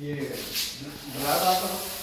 ये ब्लड आता है।